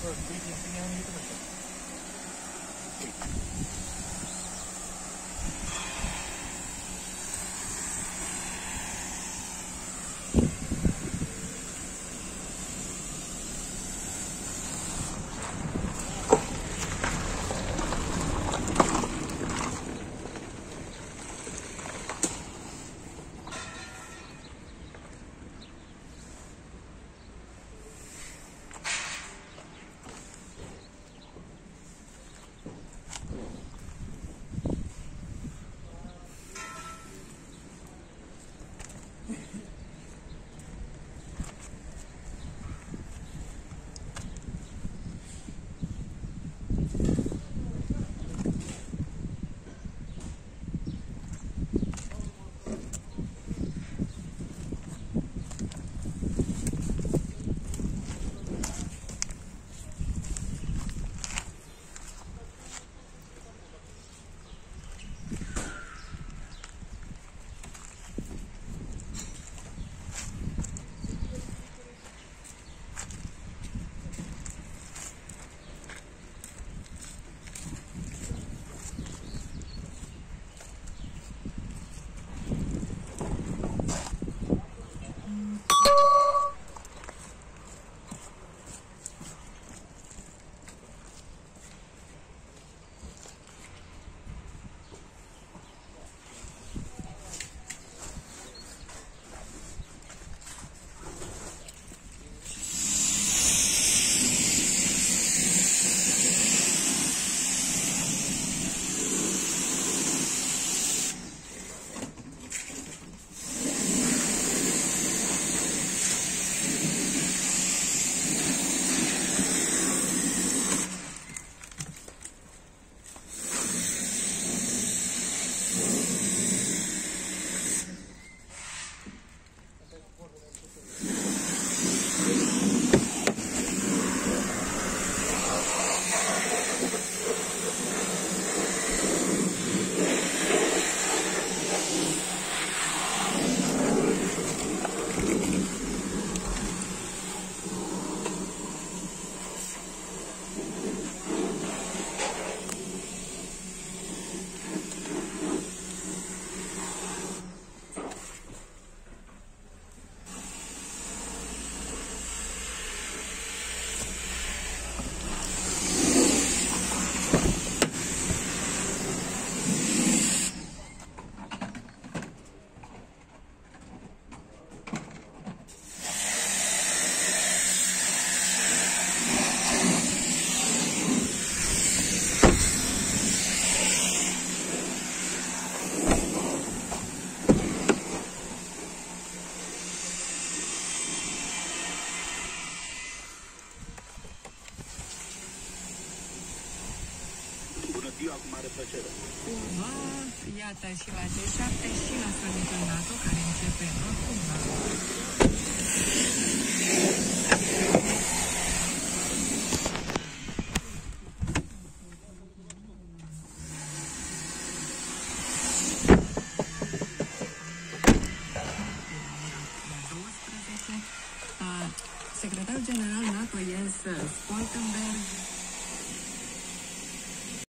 これ、食い気にすぎ始めてました。Eu acum are plăcere. Cumva, iată și la G7 și la summitul NATO, care începe oricum la... Secretarul General NATO Jens Stoltenberg